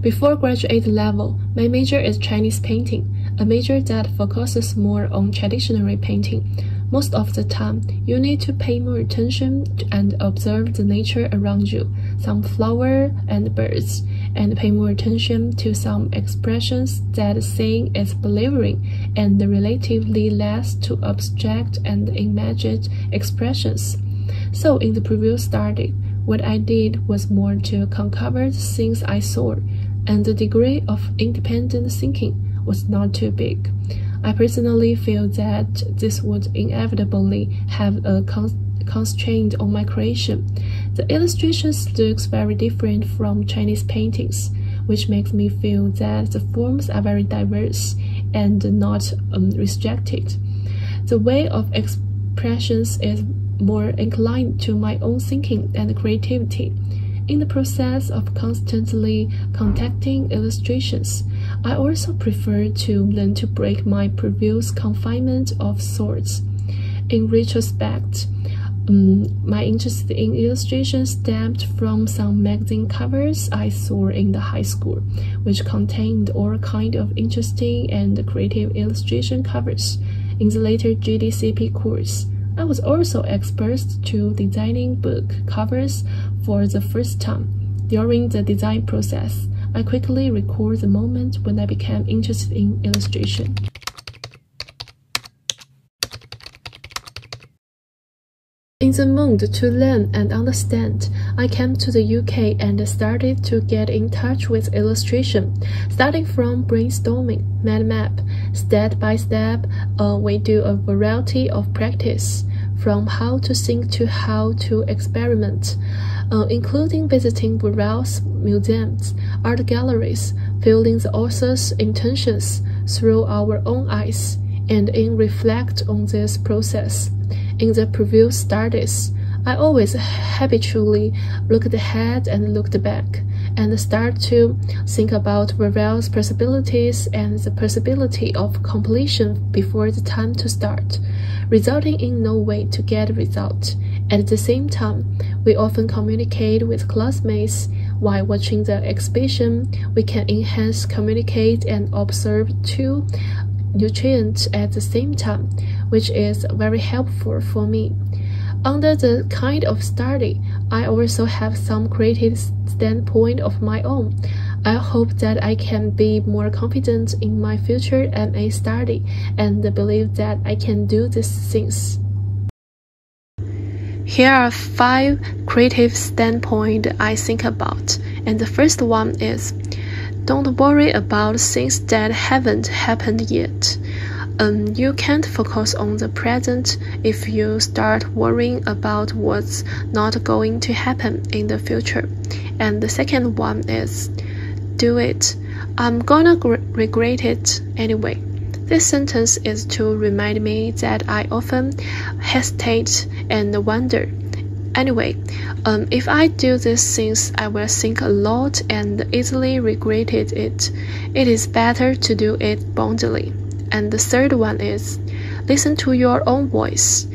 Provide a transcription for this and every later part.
Before graduate level, my major is Chinese painting, a major that focuses more on traditional painting. Most of the time, you need to pay more attention and observe the nature around you, some flower and birds, and pay more attention to some expressions that seeing is believing, and relatively less to abstract and imagined expressions. So in the previous study, what I did was more to uncover the things I saw and the degree of independent thinking was not too big. I personally feel that this would inevitably have a constraint on my creation. The illustrations looks very different from Chinese paintings, which makes me feel that the forms are very diverse and not um, restricted. The way of expressions is more inclined to my own thinking and creativity. In the process of constantly contacting illustrations, I also prefer to learn to break my previous confinement of sorts. In retrospect, um, my interest in illustration stemmed from some magazine covers I saw in the high school, which contained all kind of interesting and creative illustration covers. In the later GDCP course, I was also exposed to designing book covers for the first time. During the design process, I quickly recall the moment when I became interested in illustration. In the mood to learn and understand, I came to the UK and started to get in touch with illustration. Starting from brainstorming, mind map, step by step, uh, we do a variety of practice from how to think to how to experiment, uh, including visiting various museums, art galleries, feeling the author's intentions through our own eyes, and in reflect on this process. In the previous studies, I always habitually looked ahead and looked back, and start to think about various possibilities and the possibility of completion before the time to start, resulting in no way to get a result. At the same time, we often communicate with classmates while watching the exhibition. We can enhance, communicate, and observe two nutrients at the same time, which is very helpful for me. Under the kind of study, I also have some creative standpoint of my own. I hope that I can be more confident in my future MA study and believe that I can do these things. Here are five creative standpoint I think about. And the first one is don't worry about things that haven't happened yet. Um, you can't focus on the present if you start worrying about what's not going to happen in the future. And the second one is do it. I'm gonna regret it anyway. This sentence is to remind me that I often hesitate and wonder. Anyway, um, if I do these things, I will think a lot and easily regret it. It is better to do it boldly. And the third one is listen to your own voice.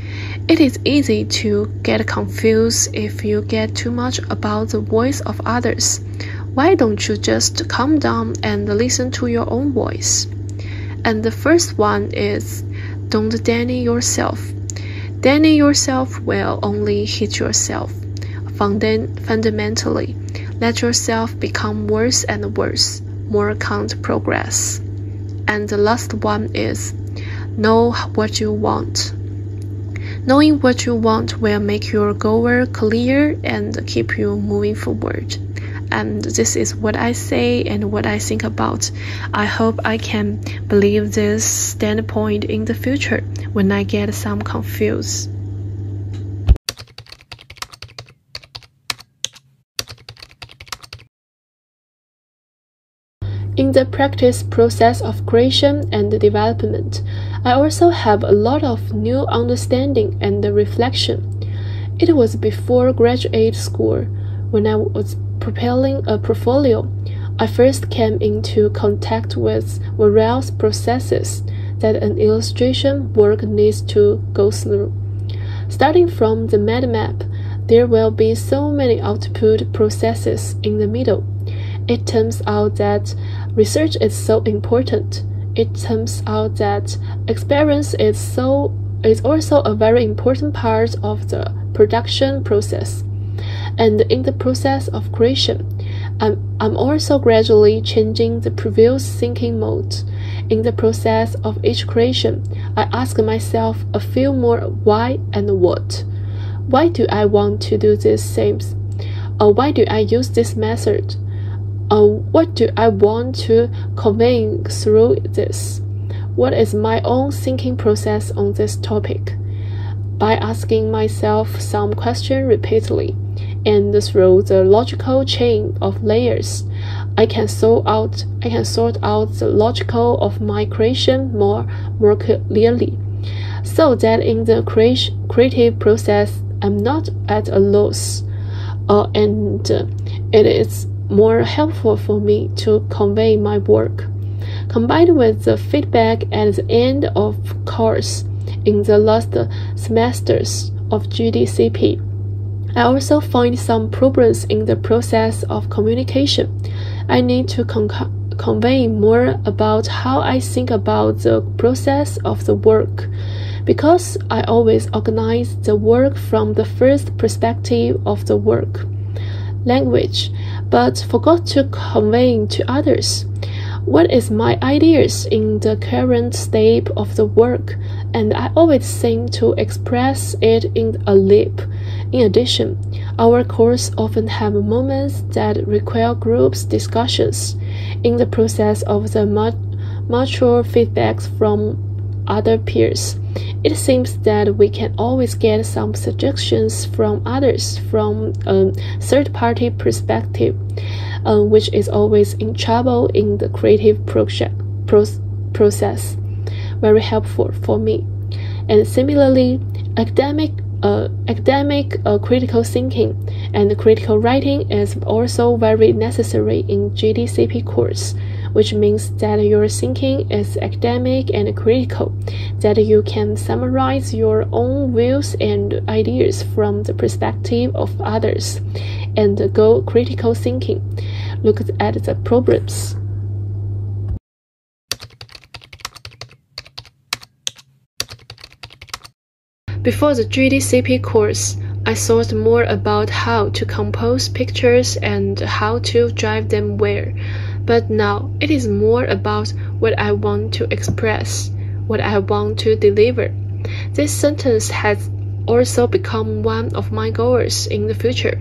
It is easy to get confused if you get too much about the voice of others. Why don't you just calm down and listen to your own voice? And the first one is don't deny yourself. Deny yourself will only hit yourself. fundamentally, let yourself become worse and worse. More can't progress. And the last one is know what you want. Knowing what you want will make your goal clear and keep you moving forward. And this is what I say and what I think about. I hope I can believe this standpoint in the future when I get some confused. In the practice process of creation and development, I also have a lot of new understanding and reflection. It was before graduate school, when I was preparing a portfolio, I first came into contact with various processes that an illustration work needs to go through. Starting from the mind map, there will be so many output processes in the middle it turns out that research is so important. It turns out that experience is so is also a very important part of the production process. And in the process of creation, I'm, I'm also gradually changing the previous thinking mode. In the process of each creation, I ask myself a few more why and what. Why do I want to do these things? Or why do I use this method? What do I want to convey through this? What is my own thinking process on this topic? By asking myself some question repeatedly and through the logical chain of layers, I can sort out I can sort out the logical of my creation more more clearly, so that in the creation, creative process I'm not at a loss, uh, and uh, it is more helpful for me to convey my work. Combined with the feedback at the end of course in the last semesters of GDCP, I also find some problems in the process of communication. I need to con convey more about how I think about the process of the work because I always organize the work from the first perspective of the work language, but forgot to convey to others what is my ideas in the current state of the work, and I always seem to express it in a leap. In addition, our course often have moments that require groups discussions. In the process of the mutual feedbacks from other peers. It seems that we can always get some suggestions from others from a third party perspective, uh, which is always in trouble in the creative project, process. Very helpful for me. And similarly, academic uh, academic uh, critical thinking and critical writing is also very necessary in GDCP course which means that your thinking is academic and critical, that you can summarize your own views and ideas from the perspective of others, and go critical thinking. Look at the problems. Before the GDCP course, I thought more about how to compose pictures and how to drive them where. But now it is more about what I want to express, what I want to deliver. This sentence has also become one of my goals in the future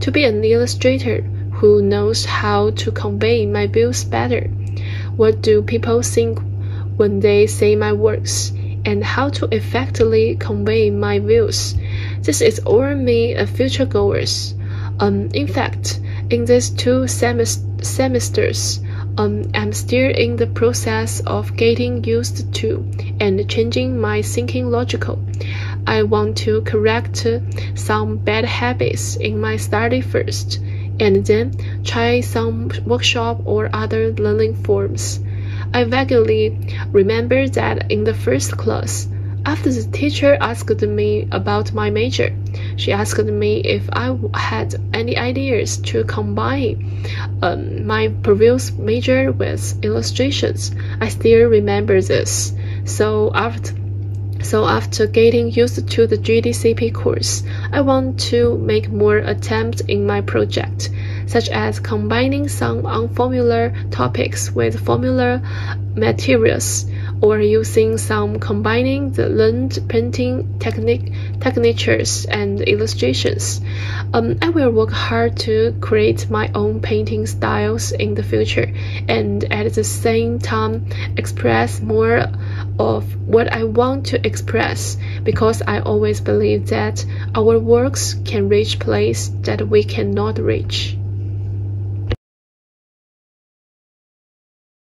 to be an illustrator who knows how to convey my views better. What do people think when they see my works, and how to effectively convey my views? This is all me a future goals. Um, in fact, in these two semesters, um, I'm still in the process of getting used to and changing my thinking logical. I want to correct some bad habits in my study first, and then try some workshop or other learning forms. I vaguely remember that in the first class, after the teacher asked me about my major, she asked me if I had any ideas to combine um, my previous major with illustrations. I still remember this. So after so after getting used to the GDCP course, I want to make more attempts in my project, such as combining some unfamiliar topics with familiar materials or using some combining the learned painting technique techniques and illustrations. Um, I will work hard to create my own painting styles in the future and at the same time express more of what I want to express because I always believe that our works can reach places that we cannot reach.